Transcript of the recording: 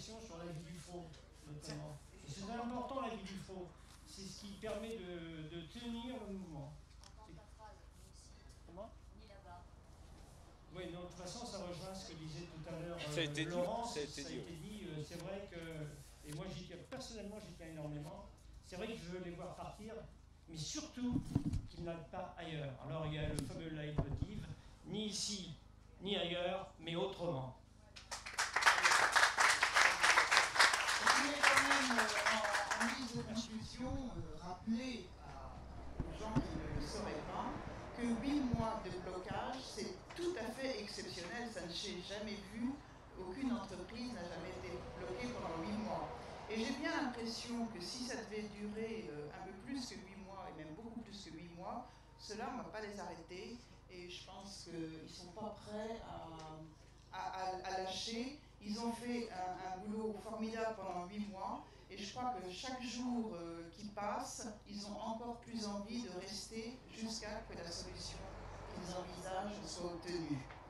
sur la vie du faux, notamment. C'est important la vie du faux. C'est ce qui permet de, de tenir le mouvement. Comment? Oui, de toute façon, ça rejoint ce que disait tout à l'heure Laurent. Dit, ça a été dit. dit euh, c'est vrai que, et moi j'y tiens, personnellement j'y tiens énormément, c'est vrai que je veux les voir partir, mais surtout qu'ils n'aillent pas ailleurs. Alors il y a le fameux leitmotiv, ni ici, ni ailleurs, mais autrement. Je voulais quand même, euh, en, guise de euh, rappeler aux gens qui ne le sauraient pas que 8 mois de blocage, c'est tout à fait exceptionnel, ça ne s'est jamais vu, aucune entreprise n'a jamais été bloquée pendant 8 mois. Et j'ai bien l'impression que si ça devait durer euh, un peu plus que 8 mois, et même beaucoup plus que 8 mois, cela ne va pas les arrêter, et je pense qu'ils ne sont pas prêts à, à, lâcher. Ils ont fait un, un boulot formidable pendant 8 mois, et je crois que chaque jour euh, qui passe, ils ont encore plus envie de rester jusqu'à que la solution qu'ils envisagent soit obtenue.